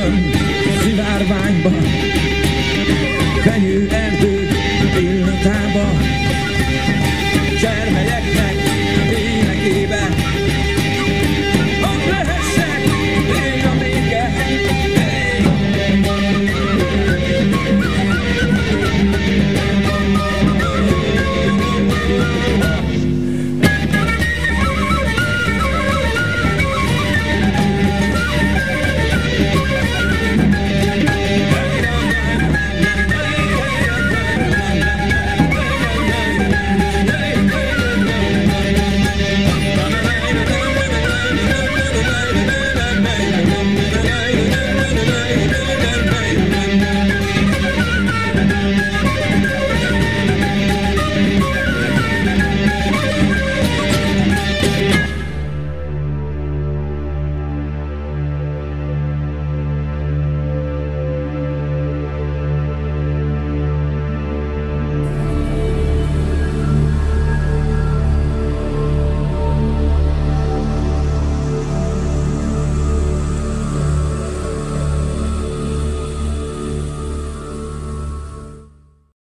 reason